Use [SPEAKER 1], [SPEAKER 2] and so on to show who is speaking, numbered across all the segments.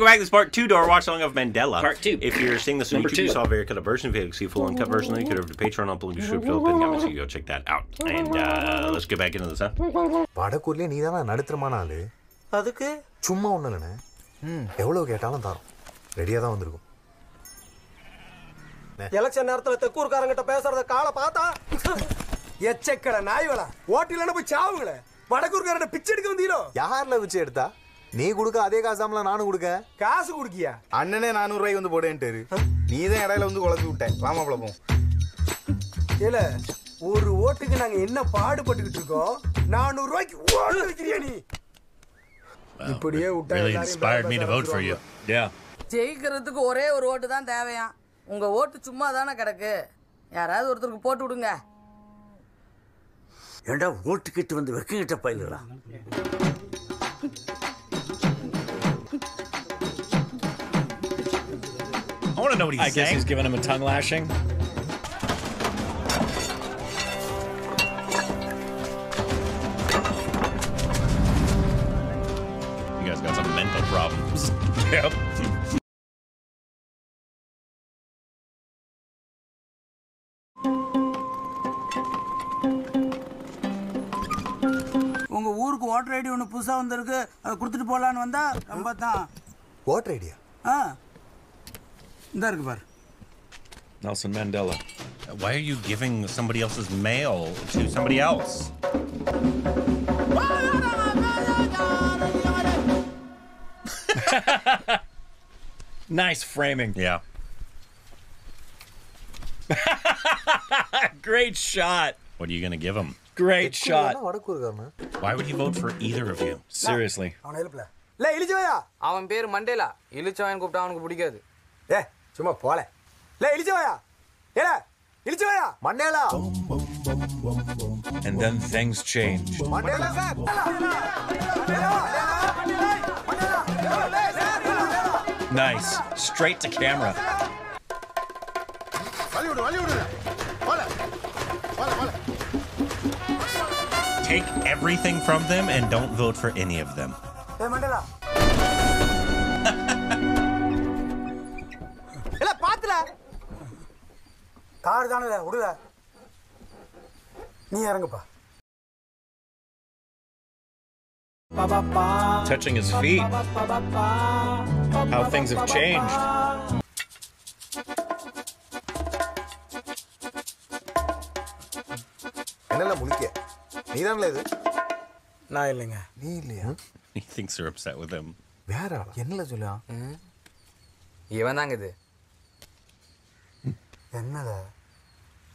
[SPEAKER 1] welcome back. This is part two to our watch along of Mandela.
[SPEAKER 2] Part two.
[SPEAKER 1] If you're seeing this on YouTube, you
[SPEAKER 2] two.
[SPEAKER 1] saw a very cut version. If to see a full uncut version, you could over to Patreon. I'll pull the description up and make sure you go check that out. And uh, let's get back into this, huh?
[SPEAKER 3] வடக்கூர்லயே நீ தானே நடுத்தரமான ஆளு
[SPEAKER 4] அதுக்கு
[SPEAKER 3] சும்மா ஒண்ணு இல்லைண்ணே எவ்வளவு கேட்டாலும் தரோம் ரெடியா தான் வந்திருக்கும்
[SPEAKER 4] எலெக்ஷன் நேரத்துல தெக்கூர்காரங்கிட்ட பேசுறத காலை பார்த்தா எச்சக்கடை நாய்களா ஓட்டில போய் சாவுங்களே வடக்கூர்காரன் பிச்சை எடுக்க வந்தீங்களோ
[SPEAKER 3] யார்ல வச்சு எடுத்தா நீ கொடுக்க அதே காசாமல நானும் கொடுக்க.
[SPEAKER 4] காசு குடுக்கியா?
[SPEAKER 5] அண்ணனே நானூறு ரூபாய்க்கு வந்து போடேன்ட்டாரு நீ தான் இடையில வந்து குழப்பி விட்டேன் வாமா பழப்போம்
[SPEAKER 4] இல்ல ஒரு ஓட்டுக்கு நாங்க என்ன பாடுபட்டுக்கிட்டு இருக்கோம்? நானூறு ரூபாய்க்கு ஓட்டு வைக்கிறியா நீ? இப்படியே விட்டா.
[SPEAKER 6] ஜெயிக்கிறதுக்கு ஒரே ஒரு ஓட்டு தான் தேவையாம் உங்க ஓட்டு சும்மா தானே கிடக்கு. யாராவது ஒருத்தருக்கு போட்டு விடுங்க.
[SPEAKER 7] ஏண்டா ஓட்டுக்கிட்டு வந்து வெக்கங்கிட்ட பயிலுறா?
[SPEAKER 1] know what he's
[SPEAKER 2] I guess
[SPEAKER 1] saying.
[SPEAKER 2] he's giving him a tongue lashing.
[SPEAKER 1] You guys got some mental problems. yep.
[SPEAKER 8] உங்க ஊருக்கு ஓட்டர் ஐடி ஒன்று புதுசா வந்திருக்கு அதை கொடுத்துட்டு போலான்னு வந்தா ரொம்ப தான்
[SPEAKER 3] ஓட்டர் ஐடியா
[SPEAKER 8] ஆ இந்த இருக்கு பாரு
[SPEAKER 2] Nelson Mandela.
[SPEAKER 1] Why are you giving somebody else's mail to somebody else?
[SPEAKER 2] Nice framing.
[SPEAKER 1] Yeah.
[SPEAKER 2] Great shot.
[SPEAKER 1] What are you going to give him?
[SPEAKER 2] Great shot.
[SPEAKER 3] வடக்கூர்காரன்
[SPEAKER 1] Why would he vote for either of you?
[SPEAKER 2] Seriously.
[SPEAKER 4] அவனை எழுப்பல இல்ல இழிச்சவையா
[SPEAKER 9] அவன் பேர் Mandela இழிச்சவன் கூப்பிட்டா அவனுக்கு பிடிக்காது
[SPEAKER 4] ஏ சும்மா போல இல்ல இழிச்சவையா ஏல இழிச்சவையா
[SPEAKER 3] Mandela
[SPEAKER 2] And then things change.
[SPEAKER 3] Mandela
[SPEAKER 2] Nice. Straight to camera.
[SPEAKER 1] Take everything from them and don't vote for any of them.
[SPEAKER 4] ஏ மண்டலா தானே விடுல நீ இறங்குப்பா.
[SPEAKER 2] Touching his feet. How things have changed.
[SPEAKER 3] என்னல முழிக்க? நீ தானே இது?
[SPEAKER 4] நான் இல்லைங்க.
[SPEAKER 3] நீ இல்லையா?
[SPEAKER 1] He thinks you're upset with him.
[SPEAKER 3] வேற ஆளா?
[SPEAKER 8] என்னல சொல்லுவா?
[SPEAKER 9] இவன் தாங்க இது.
[SPEAKER 4] என்னடா?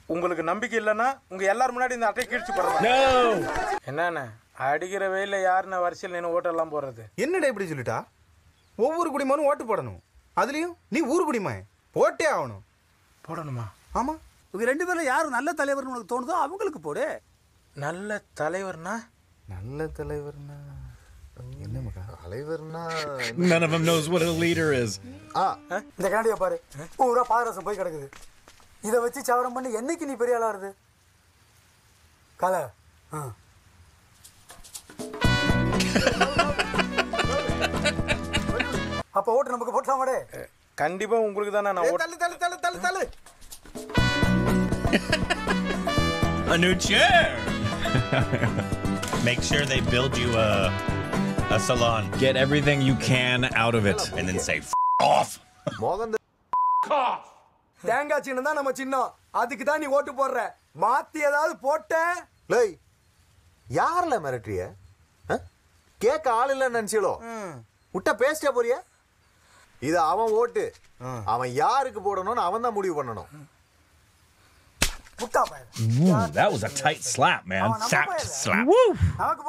[SPEAKER 5] உங்களுக்கு நம்பிக்கை இல்லைன்னா உங்க எல்லாரும் முன்னாடி இந்த அட்டையை கிழிச்சு போடுறேன்.
[SPEAKER 2] No!
[SPEAKER 5] என்னண்ணே அடிக்கிற வெயில யாருன்னு வரிசையில் நின்று ஓட்டெல்லாம் போடுறது?
[SPEAKER 10] என்னடா இப்படி சொல்லிட்டா? ஒவ்வொரு குடிமகனும் ஓட்டு போடணும். அதுலயும் நீ ஊர் குடிமகன் போட்டே ஆகணும்.
[SPEAKER 5] போடணுமா?
[SPEAKER 10] ஆமா.
[SPEAKER 8] இவங்க ரெண்டு பேரும் யார் நல்ல தலைவர்னு உனக்கு தோணுதோ அவங்களுக்கு போடு.
[SPEAKER 5] நல்ல தலைவர்னா?
[SPEAKER 3] நல்ல தலைவர்னா என்ன மகா? தலைவர்னா
[SPEAKER 2] None of them knows what a leader is.
[SPEAKER 3] ஆ.
[SPEAKER 4] இந்த கண்ணாடியை பாரு. பூரா பாதரசம் போய் கிடக்குது. இதை வச்சு சவரம் பண்ணி என்னைக்கு நீ பெரிய ஆளா வருது? கலை. ஆ. அப்ப ஓட்டு நமக்கு போட்டலாமாடே
[SPEAKER 5] கண்டிப்பா உங்களுக்கு தானே நான் ஓட்டு
[SPEAKER 4] தள்ளு தள்ளு தள்ளு தள்ளு தள்ளு.
[SPEAKER 1] A new chair! Make sure they build you a, a salon.
[SPEAKER 2] Get everything you can out of it.
[SPEAKER 1] and then say, F off!
[SPEAKER 3] மோகன்
[SPEAKER 4] தேங்காய் சின்னம் தான் நம்ம சின்னம். அதுக்கு தான் நீ ஓட்டு போடுற. மாத்தி ஏதாவது போட்ட?
[SPEAKER 3] லேய் யாரில் மிரட்டுறிய? கேட்க ஆள் இல்லைன்னு நினைச்சீங்களோ விட்டா பேசிட்டே போறிய? இது அவன் ஓட்டு. அவன் யாருக்கு போடணும்னு அவன் தான் முடிவு பண்ணணும்.
[SPEAKER 2] Ooh, that was a tight slap, man.
[SPEAKER 4] பையன்.
[SPEAKER 1] slap.
[SPEAKER 4] நமக்கு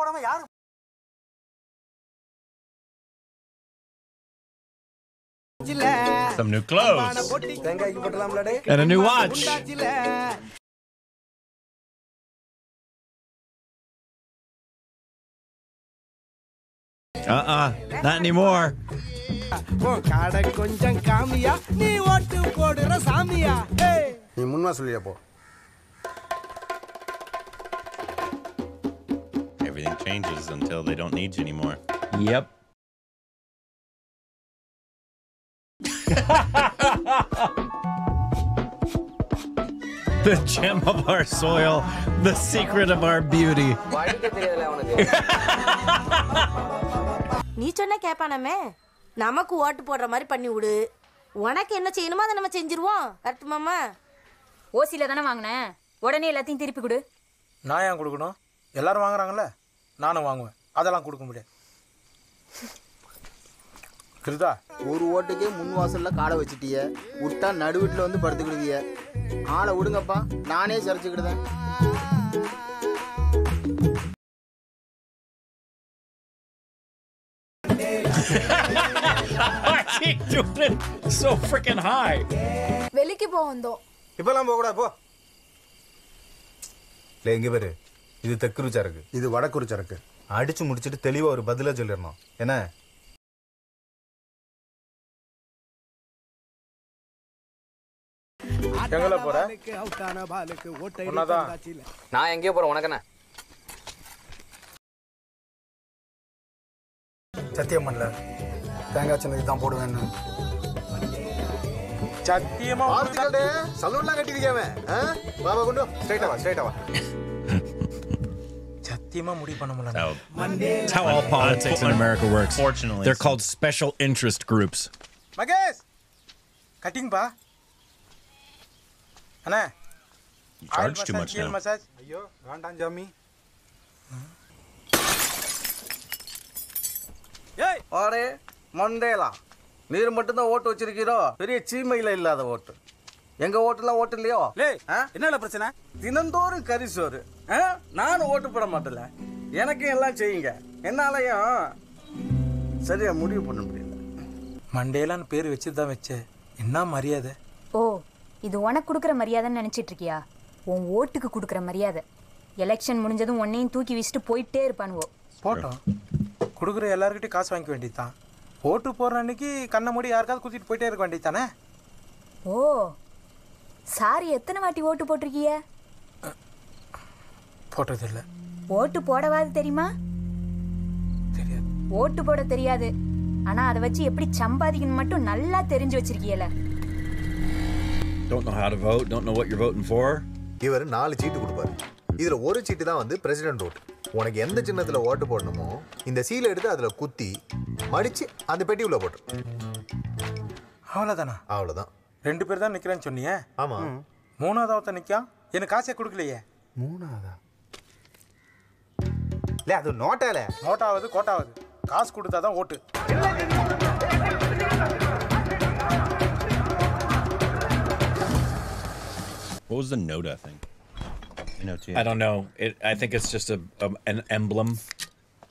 [SPEAKER 1] Some new clothes.
[SPEAKER 4] தேங்காய்க்கு போட்டலாம்லடே
[SPEAKER 2] And a new watch. Uh-uh. Not anymore.
[SPEAKER 4] கடை கொஞ்சம் காமியா நீ ஓட்டு போடுற சாமியா
[SPEAKER 10] நீ முன்மா சொல்லியா போ
[SPEAKER 1] Everything changes until they don't need you anymore.
[SPEAKER 2] Yep. The gem of our soil, the secret of our beauty.
[SPEAKER 11] நீ சொன்னா கேட்பானாமே நமக்கு ஓட்டு போடுற மாதிரி பண்ணி விடு. உனக்கு என்ன செய்யணுமோ அதை நம்ம செஞ்சிருவோம். கரெக்ட் மாமா?
[SPEAKER 12] ஓசியில தானே வாங்கினேன். உடனே எல்லாத்தையும் திருப்பி கொடு.
[SPEAKER 5] நான் ஏன் கொடுக்கணும்? எல்லாரும் வாங்குறாங்கல்ல. நானும் வாங்குவேன். அதெல்லாம் கொடுக்க முடியாது. கிருதா.
[SPEAKER 13] ஒரு ஓட்டுக்கே முன் வாசல்ல காடை வச்சுட்டிய. விட்டா நடு வீட்டுல வந்து படுத்துக்கிடுவிய. ஆளை விடுங்கப்பா நானே சரிச்சுக்கிடுதேன்
[SPEAKER 2] so freaking high.
[SPEAKER 14] வெளிக்கு போ வந்தோம்.
[SPEAKER 5] இப்பெல்லாம் போகக்கூடாது போ. இல்லை எங்கே பேரு. இது தெக்குரு சரக்கு.
[SPEAKER 4] இது வடக்குரு சரக்கு.
[SPEAKER 5] அடிச்சு முடிச்சிட்டு தெளிவா ஒரு பதிலா சொல்லிடணும். என்ன? எங்கல போற ஒன்னாதான்
[SPEAKER 15] நான் எங்கேயோ போறேன் உனக்கு என்ன
[SPEAKER 4] சத்தியம் பண்ணல தேங்காய் சின்னதுக்கு தான் போடுவேன்னு
[SPEAKER 5] சத்தியமா
[SPEAKER 3] ஆர்த்திகள்டே சலூன்லாம் கட்டிருக்காம பாபா கொண்டு
[SPEAKER 5] ஸ்ட்ரைட்டா வா ஸ்ட்ரைட்டா வா சத்தியமா முடிவு பண்ண முடியல
[SPEAKER 2] That's how all politics in America works.
[SPEAKER 1] Fortunately.
[SPEAKER 2] They're called special interest groups.
[SPEAKER 5] Mahesh cutting பா அண்ணா.
[SPEAKER 1] You charge too much now.
[SPEAKER 5] Massage? ஐயோ வேண்டாம் ஜாமி
[SPEAKER 13] ஏய் ஆரே மண்டேலா. நீர் மட்டும்தான் ஓட்டு வச்சிருக்கீரோ பெரிய சீமையில இல்லாத ஓட்டு. எங்க ஓட்டுலாம் ஓட்டு இல்லையோ? என்னல பிரச்சனை? தினந்தோறும் கறி சோறு. ஆ? நானும் ஓட்டு போட மாட்டேல எனக்கு எல்லாம் செய்யுங்க. என்னாலயும் சரியா முடிவு பண்ண முடியல.
[SPEAKER 5] மண்டேலான்னு பேர் வச்சு. தான் வச்சேன் என்ன மரியாதை?
[SPEAKER 12] ஓ இது உனக்கு கொடுக்குற மரியாதைன்னு நினைச்சிட்டு இருக்கியா உன் ஓட்டுக்கு கொடுக்குற மரியாதை. எலெக்ஷன் முடிஞ்சதும் உன்னையும் தூக்கி வீசிட்டு போயிட்டே இருப்பானுவோ.
[SPEAKER 5] போட்டோம். கொடுக்குற எல்லாருக்கிட்டையும் காசு வாங்கிக்க வேண்டியதுதான். ஓட்டு போடுற அன்னைக்கு கண்ணை மூடி யாருக்காவது குத்திட்டு போயிட்டே இருக்க வேண்டியது தானே
[SPEAKER 12] ஓ சாரி எத்தனை வாட்டி ஓட்டு போட்டிருக்கிய?
[SPEAKER 5] போட்டதில்லை.
[SPEAKER 12] ஓட்டு போடவாது தெரியுமா? ஓட்டு போட தெரியாது. ஆனா அதை வச்சு எப்படி சம்பாதிக்கணும் மட்டும் நல்லா தெரிஞ்சு வச்சிருக்கியல.
[SPEAKER 2] Don't know how to vote, don't know what you're voting for.
[SPEAKER 3] இவர் நாலு சீட்டு கொடுப்பாரு. இதுல ஒரு சீட்டு தான் வந்து பிரசிடென்ட் ஓட்டு உனக்கு எந்த சின்னத்துல ஓட்டு போடணுமோ இந்த சீலை எடுத்து அதுல குத்தி மடிச்சு அந்த பெட்டி உள்ள போட்டு.
[SPEAKER 5] அவ்வளோதானா
[SPEAKER 3] அவ்வளவுதான்.
[SPEAKER 5] ரெண்டு பேர் தான் நிற்கிறேன்னு சொன்னியே
[SPEAKER 3] ஆமா.
[SPEAKER 5] மூணாவது ஒருத்தன் நிற்கான் எனக்கு காசே கொடுக்கலையே.
[SPEAKER 16] மூணாவதா? இல்லை அது நோட்டால.
[SPEAKER 5] நோட்டாவது கோட்டாவது. காசு கொடுத்தா தான் ஓட்டு.
[SPEAKER 1] What was the NOTA thing?
[SPEAKER 2] I don't know. It, I think it's just a, a an emblem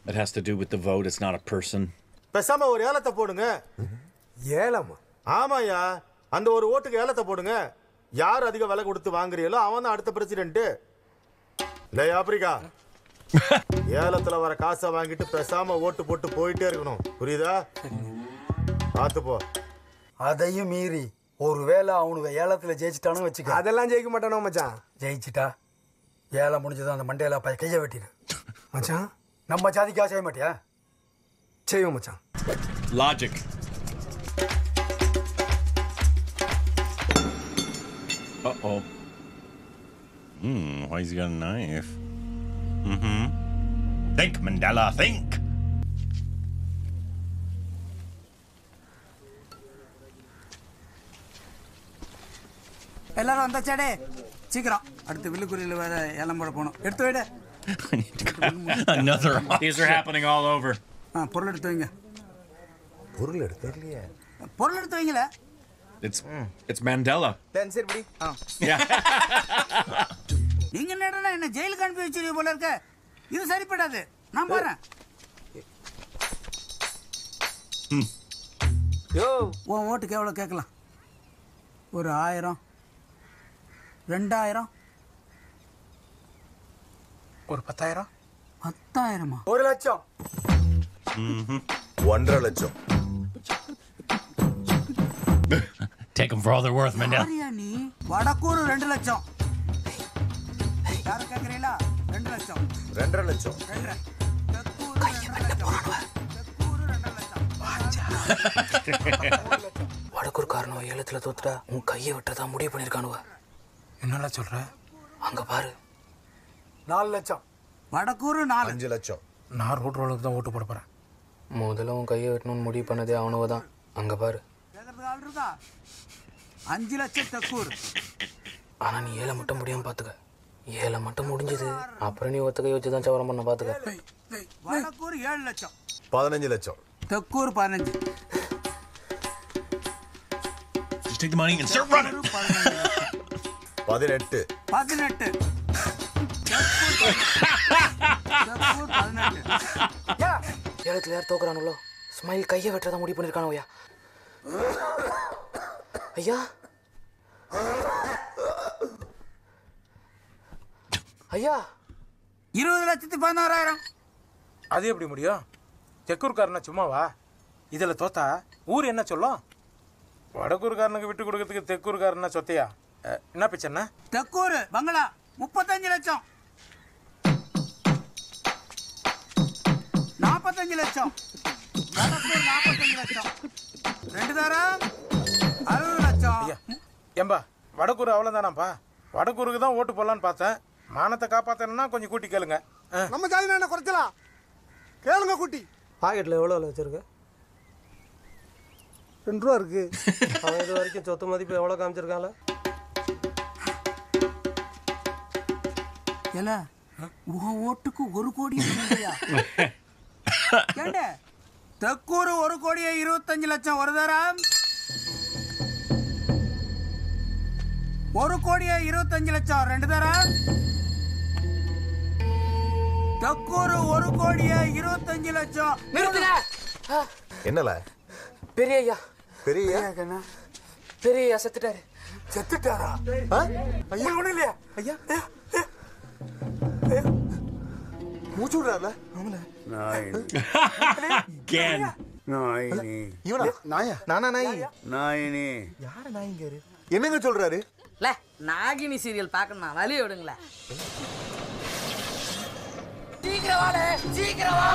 [SPEAKER 2] that has to do with the vote. It's not a person.
[SPEAKER 17] பேசாம ஒரு ஏலத்தை போடுங்க.
[SPEAKER 4] ஏலமா.
[SPEAKER 17] ஆமாயா அந்த ஒரு ஓட்டுக்கு ஏலத்தை போடுங்க. யார் அதிக விலை கொடுத்து வாங்குறீங்களோ அவன் தான் அடுத்த பிரசிடென்ட் டேய் ஆப்பிரிக்கா. ஏலத்துல வர காசை வாங்கிட்டு பேசாம ஓட்டு போட்டு போயிட்டே இருக்கணும். புரியுதா? பார்த்து போ.
[SPEAKER 4] அதையும் மீறி. ஒருவேளை அவனுங்க ஏலத்துல ஜெயிச்சிட்டானு வச்சுக்க
[SPEAKER 8] அதெல்லாம் ஜெயிக்க மாட்டானோ மச்சான்
[SPEAKER 4] ஜெயிச்சிட்டா ஏலம் முடிஞ்சதும் அந்த மண்டையில பைய கையை வெட்டிடு மச்சான் நம்ம ஜாதிக்கா செய்ய மாட்டியா
[SPEAKER 8] செய்வோம் மச்சான்
[SPEAKER 2] Logic.
[SPEAKER 1] Uh oh. Hmm, why's he got a knife? Mm hmm. Think, Mandela, think!
[SPEAKER 8] எல்லாரும் வந்தாச்சாடே? சீக்கிரம். அடுத்து வில்லுக்குறியில் வேற ஏலம் போட போகணும். எடுத்து wide.
[SPEAKER 1] Another.
[SPEAKER 2] These are happening all over.
[SPEAKER 8] ஆ பொருள் எடுத்து வைங்க.
[SPEAKER 3] பொருள் எடுத்து இல்லையே
[SPEAKER 8] பொருள் எடுத்து வைங்கள
[SPEAKER 2] It's it's Mandela.
[SPEAKER 16] சரி இப்படி ஆ.
[SPEAKER 2] Yeah.
[SPEAKER 8] நீங்க என்னடா என்ன ஜெயிலுக்கு அனுப்பி வச்சிருக்க போல இருக்க? இது சரிப்படாது. நான் போறேன்.
[SPEAKER 13] யோ.
[SPEAKER 8] உன் ஓட்டுக்கு எவ்வளோ கேட்கலாம்? ஒரு ஆயிரம். ரெண்டாயிரம்.
[SPEAKER 5] ஒரு பத்தாயிரம்?
[SPEAKER 8] பத்தாயிரமா?
[SPEAKER 4] ஒரு லட்சம்.
[SPEAKER 3] ஒன்றரை லட்சம்.
[SPEAKER 1] Take them for all they're worth, Mandela.
[SPEAKER 8] யாரியா நீ? வடக்கூறு ரெண்டு லட்சம். யார கேட்குறீங்களா ரெண்டு லட்சம்.
[SPEAKER 3] ரெண்டரை லட்சம்.
[SPEAKER 8] ரெண்டரை. லட்சம். தெக்கூறு ரெண்டரை லட்சம்.
[SPEAKER 9] வடக்கூர் காரணம் ஏலத்துல தோத்துட்டா உன் கையை விட்டுறதா முடிவு பண்ணிருக்கானுவ.
[SPEAKER 5] என்னடா சொல்ற?
[SPEAKER 9] அங்க பாரு.
[SPEAKER 4] நாலு லட்சம்.
[SPEAKER 8] வடக்கூறு நாலு.
[SPEAKER 3] அஞ்சு லட்சம்.
[SPEAKER 5] நான் ரோட் ரோலுக்கு தான் ஓட்டு போட போறேன்.
[SPEAKER 9] முதல்ல உன் கையை வெட்டணும்னு முடிவு பண்ணதே அவனுவ தான். அங்க பாரு.
[SPEAKER 8] இருக்கா? அஞ்சு லட்சம் தெக்கூர்
[SPEAKER 9] ஆனா நீ ஏழை மட்டும் முடியாம பாத்துக்க. ஏழை மட்டும் முடிஞ்சது. அப்புறம் நீ ஒத்த கை வச்சு தான் சவரம் பண்ண பாத்துக்க.
[SPEAKER 8] வடக்கூர் ஏழு லட்சம்.
[SPEAKER 3] பதினஞ்சு லட்சம்.
[SPEAKER 8] தெக்கூர் பதினஞ்சு.
[SPEAKER 1] Just take the money and start running.
[SPEAKER 3] பதினெட்டு.
[SPEAKER 8] பதினெட்டு.
[SPEAKER 9] ஏலத்துல யார் தோக்குறானுங்களோ? ஸ்மைல் கையை வெட்டுறதா முடிவு பண்ணிருக்கானுவையா ஐயா? ஐயா?
[SPEAKER 8] இருபது லட்சத்தி பதினோராயிரம்
[SPEAKER 5] அது எப்படி முடியும்? தெக்கூர்காரனா சும்மாவா? இதில் தோத்தா ஊர் என்ன சொல்லும்? வடக்கூர்காரனுக்கு விட்டு கொடுக்கறதுக்கு தெக்கூர்காரனா சொத்தையா? என்ன பிரச்சனை
[SPEAKER 8] தெக்கூர் பங்களா முப்பத்தஞ்சு லட்சம். நாற்பத்தஞ்சு லட்சம். நாற்பத்தஞ்சு லட்சம். ரெண்டு தரம் அறுபது லட்சம்.
[SPEAKER 5] ஏம்பா வடக்கூர் அவ்வளோதானாப்பா வடக்கூருக்கு தான் ஓட்டு போடலான்னு பார்த்தேன். மானத்தை காப்பாற்றணும்னா கொஞ்சம் கூட்டி கேளுங்க.
[SPEAKER 4] நம்ம ஜாதி என்ன குறைச்சலாம் கேளுங்க குட்டி.
[SPEAKER 18] பாக்கெட்டில் எவ்வளோ வச்சிருக்க?
[SPEAKER 4] ரெண்டு ரூபா இருக்கு.
[SPEAKER 18] அவன் இது வரைக்கும் சொத்து மதிப்பு எவ்வளோ காமிச்சிருக்கான்ல?
[SPEAKER 8] ஏல உன் ஓட்டுக்கு ஒரு கோடி ஏண்ட தெக்கூர் ஒரு கோடியே இருபத்தஞ்சு லட்சம் ஒரு தரம். ஒரு கோடியே இருபத்தஞ்சு லட்சம் ரெண்டு தரம். தெக்கூர் ஒரு கோடியே இருபத்தஞ்சு லட்சம்.
[SPEAKER 3] என்னல?
[SPEAKER 9] பெரிய ஐயா
[SPEAKER 3] பெரிய
[SPEAKER 9] பெரிய ஐயா செத்துட்டாரு?
[SPEAKER 4] செத்துட்டாரா ஐயா ஒண்ணும் இல்லையா? ஐயா. மூச்சு விடுறாருல.
[SPEAKER 19] நாயினி
[SPEAKER 3] இவனா? நாயா? நானா நாய்?
[SPEAKER 19] நாயினி
[SPEAKER 3] யார நாய்ங்காரு என்னங்க சொல்றாரு?
[SPEAKER 6] ல நாகினி சீரியல் பார்க்கணும்? வழி விடுங்களேன்
[SPEAKER 9] சீக்கிரம் வாடே சீக்கிரம் வா!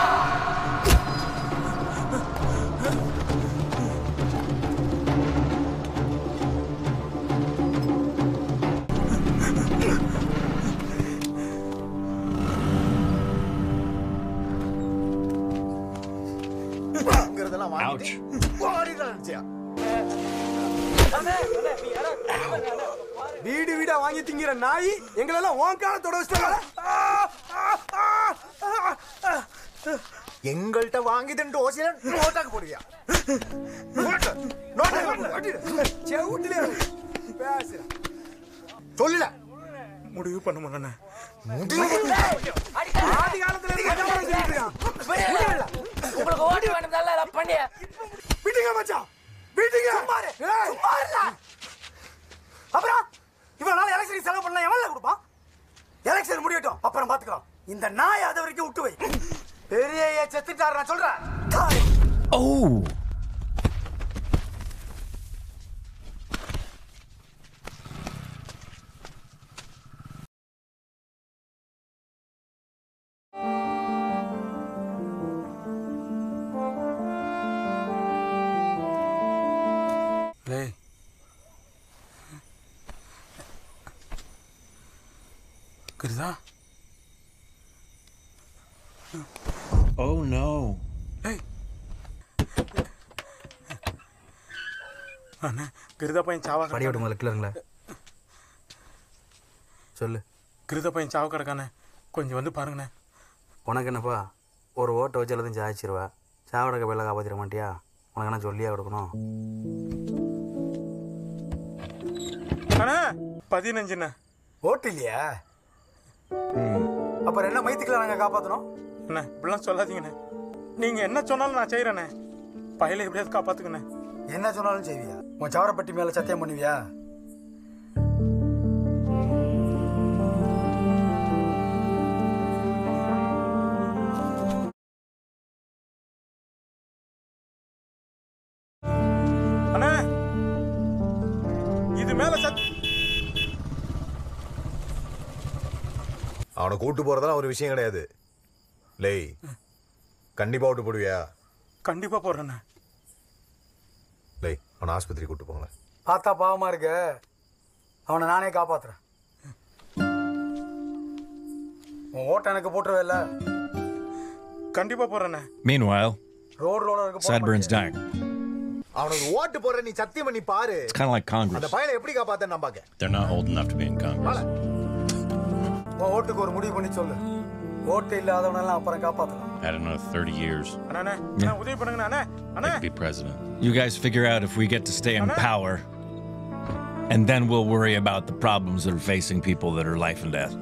[SPEAKER 3] நினைச்சியா
[SPEAKER 4] வீடு வீடா வாங்கி திங்கிற நாய் எங்களெல்லாம் உன் காலத்தோட வச்சுட்டாங்க
[SPEAKER 3] எங்கள்கிட்ட வாங்கி தின்ட்டு ஓசியில நோட்டாக்கு போடுவியா?
[SPEAKER 4] செவுட்டுல பேசுற
[SPEAKER 3] சொல்லல
[SPEAKER 5] முடிவு பண்ண முடியல
[SPEAKER 4] ஆதி காலத்துல
[SPEAKER 9] உங்களுக்கு ஓடி வேணும் நல்லா பண்ணிய
[SPEAKER 4] விட்டுங்க மச்சான். விட்டுங்க சும்மா இரு. சும்மா இருடா. அப்புறம் இவ்வளவு நாள் எலெக்ஷனுக்கு செலவு பண்ணலாம் எவ்வளவு கொடுப்பான்? எலெக்ஷன் முடியட்டும். அப்புறம் பாத்துக்கலாம் இந்த நாய் அதை வரைக்கும் விட்டு வை. பெரிய செத்துட்டாரு நான் சொல்றேன். தாய்.
[SPEAKER 5] கிருதா
[SPEAKER 2] Oh no.
[SPEAKER 5] அண்ணா கிருதா பையன் சாவா
[SPEAKER 16] படி விட்டு முதல்ல கிளறுங்களேன் சொல்லு.
[SPEAKER 5] கிருத பையன் சாவ கிடக்கானே. கொஞ்சம் வந்து பாருங்கண்ணே.
[SPEAKER 16] உனக்கு என்னப்பா? ஒரு ஓட்டை வச்சு எல்லாத்தையும் சாய்ச்சிருவா. சாவட கையில் காப்பாற்றிட மாட்டியா? உனக்கு என்ன சொல்லியா கொடுக்கணும்?
[SPEAKER 5] அண்ணா பதினஞ்சுண்ணே.
[SPEAKER 4] ஓட்டு இல்லையா? அப்புறம் என்ன மைத்துக்களை நாங்க காப்பாத்தணும்?
[SPEAKER 5] அண்ணே இப்படிலாம் சொல்லாதீங்கண்ணே. நீங்கள் என்ன சொன்னாலும் நான் செய்கிறேண்ணே பையில எப்படியாவது காப்பாற்றுங்கண்ணே
[SPEAKER 4] என்ன சொன்னாலும் செய்வியா? உன் சவரப்பட்டி மேல சத்தியம் பண்ணுவியா?
[SPEAKER 3] அவனை கூட்டு போறதெல்லாம் ஒரு விஷயம் கிடையாது. லேய் கண்டிப்பா விட்டு போடுவியா?
[SPEAKER 5] கண்டிப்பாக போடுறேண்ணே.
[SPEAKER 3] அவனை ஆஸ்பத்திரி கூட்டு போங்களேன்.
[SPEAKER 4] பார்த்தா பாவமா இருக்கு. அவனை நானே காப்பாத்துறேன். உன் ஓட்ட எனக்கு போட்டுருவே இல்ல?
[SPEAKER 5] கண்டிப்பா போறேண்ணே
[SPEAKER 2] Meanwhile,
[SPEAKER 4] ரோடு ரோட இருக்க
[SPEAKER 2] Sideburns dying.
[SPEAKER 3] அவனுக்கு ஓட்டு போடுற நீ சத்தியம் பண்ணி பாரு.
[SPEAKER 2] It's kind of like
[SPEAKER 3] அந்த
[SPEAKER 2] Congress.
[SPEAKER 3] பையனை எப்படி காப்பாத்த நான் பாக்க
[SPEAKER 1] They're not old enough to be in Congress.
[SPEAKER 4] உன் ஓட்டுக்கு ஒரு முடிவு பண்ணி சொல்லு ஓட்டு இல்லாதவனெல்லாம் அப்புறம் காப்பாத்தலாம்
[SPEAKER 1] Had another 30 years.
[SPEAKER 5] அண்ணா அண்ணா உதவி பண்ணுங்கண்ணா அண்ணா அண்ணா
[SPEAKER 1] I could be president.
[SPEAKER 2] You guys figure out if we get to stay in power, and then we'll worry about the problems that are facing people that are life and death.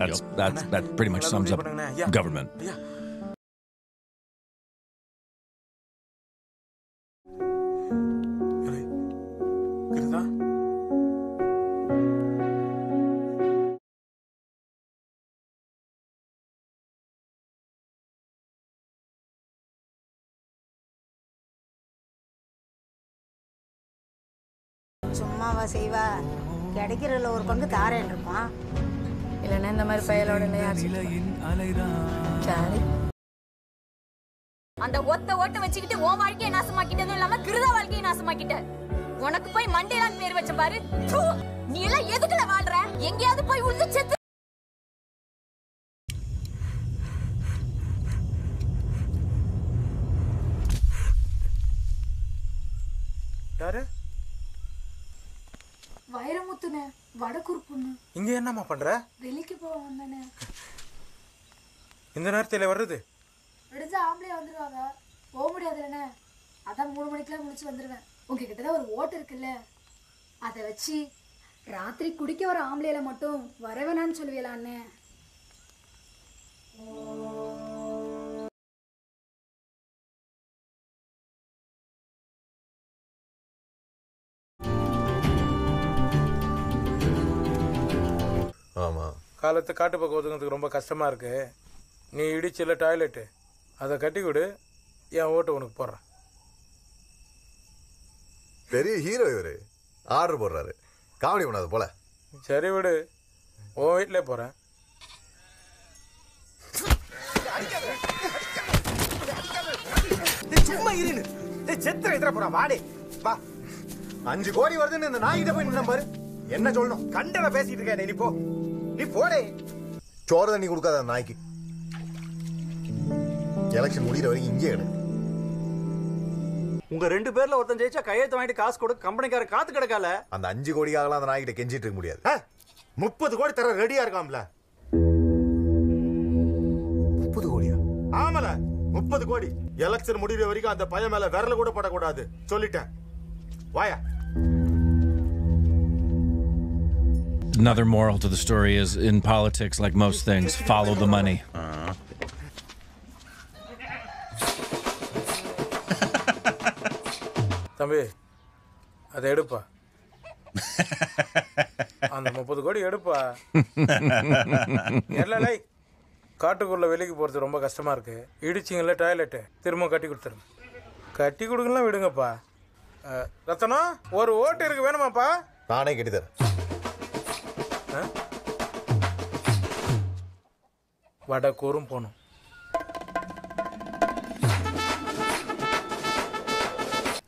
[SPEAKER 2] That's that's that pretty much sums up government.
[SPEAKER 11] சும்மாவா செய்வா? கிடைக்கிறதுல ஒரு பங்கு தாரேன் இருப்பான்.
[SPEAKER 6] இல்லைன்னா இந்த மாதிரி பயலோட சரி.
[SPEAKER 12] அந்த ஒத்த ஓட்ட வச்சுக்கிட்டு உன் வாழ்க்கையை நாசமாக்கிட்டதும் இல்லாம கிருதா வாழ்க்கையை நாசமாக்கிட்ட. உனக்கு போய் மண்டேலான்னு பேர் வச்ச பாரு. நீ எல்லாம் எதுக்குல வாழ்ற? எங்கேயாவது போய் உள்ள செத்து
[SPEAKER 5] யாரு
[SPEAKER 14] வைரமுத்துனே வடக்கூர் பொண்ணு.
[SPEAKER 5] இங்க என்னம்மா பண்ற?
[SPEAKER 14] வெளிக்கு போக வந்தானே.
[SPEAKER 5] இந்த நேரத்துல வர்றது?
[SPEAKER 14] விடுஞ்சா ஆம்பளை வந்துருவாங்க. போக முடியாதுல்லண்ணே அதான் மூணு மணிக்கெல்லாம் முடிச்சு வந்துடுவேன் உங்ககிட்ட தான் ஒரு ஓட்டு இருக்குல்ல. அதை வச்சு ராத்திரி குடிக்க வர ஆம்பளையில மட்டும் வர வேணான்னு சொல்லுவீங்களா அண்ணே
[SPEAKER 5] காலத்து காட்டு பக்கம் ஒதுங்கிறதுக்கு ரொம்ப கஷ்டமா இருக்கு. நீ இடிச்சில டாய்லெட்டு அதை கட்டி கொடு என் ஓட்டு உனக்கு போடுறேன்.
[SPEAKER 3] பெரிய ஹீரோ இவரு. ஆர்டர் போடுறாரு. காமெடி பண்ணாது போல.
[SPEAKER 5] சரி விடு. உன் வீட்டிலே போகிறேன்
[SPEAKER 4] சும்மா இருன்னு. செத்துற எதிர போறா. வாடே. வா.
[SPEAKER 3] அஞ்சு கோடி வருதுன்னு இந்த நாய்கிட்ட போய் நின்ன பாரு. என்ன சொல்லணும்?
[SPEAKER 4] கண்டன பேசிட்டு இருக்க நீ போ. நீ போடே.
[SPEAKER 3] சோறு தண்ணி கொடுக்காத அந்த நாய்க்கு. எலெக்ஷன் முடிகிற வரைக்கும் இங்கே எடு
[SPEAKER 16] உங்க ரெண்டு பேர்ல ஒருத்தன் ஜெயிச்சா கையெழுத்து வாங்கிட்டு காசு கொடு கம்பெனிக்கார காத்து கிடக்கால.
[SPEAKER 3] அந்த அஞ்சு கோடிக்காகலாம் அந்த நாய்கிட்ட கெஞ்சிட்டு இருக்க முடியாது.
[SPEAKER 17] முப்பது கோடி தர ரெடியா இருக்காம்ல
[SPEAKER 3] முப்பது கோடியா?
[SPEAKER 17] ஆமல முப்பது கோடி. எலெக்ஷன் முடிகிற வரைக்கும் அந்த பையன் மேல விரல கூட படக்கூடாது. சொல்லிட்டேன். வாயா.
[SPEAKER 2] Another moral to the story is in politics, like most things, follow the money.
[SPEAKER 5] தம்பி அதை எடுப்பா. அந்த முப்பது கோடி எடுப்பா. இல்லை காட்டுக்குள்ள வெளிக்கு போறது ரொம்ப கஷ்டமா இருக்கு. இடிச்சிங்கல்ல டாய்லெட்டு திரும்ப கட்டி கொடுத்துருங்க கட்டி கொடுக்கலாம் விடுங்கப்பா. ரத்தனம் ஒரு ஓட்டு இருக்கு வேணுமாப்பா?
[SPEAKER 3] நானே கட்டி தரேன்
[SPEAKER 5] வடக்கூரும் போகணும்.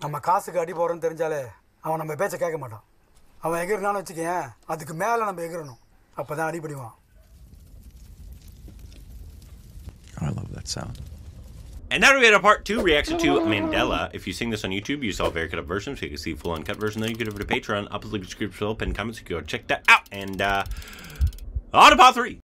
[SPEAKER 4] நம்ம காசுக்கு அடி போடுறோன்னு தெரிஞ்சாலே அவன் நம்ம பேச்ச கேட்க மாட்டான். அவன் எகிரினான்னு வச்சுக்கேன் அதுக்கு மேலே நம்ம எகிரணும். அப்போ தான் அடிபடிவான்.
[SPEAKER 2] I love that sound.
[SPEAKER 20] And now we had a part two reaction to Mandela. If you sing this on YouTube, you saw a very cut up version, so you can see full uncut version. Then you get over to Patreon, up the description below, pin comments, you can go check that out. And uh, on to part three.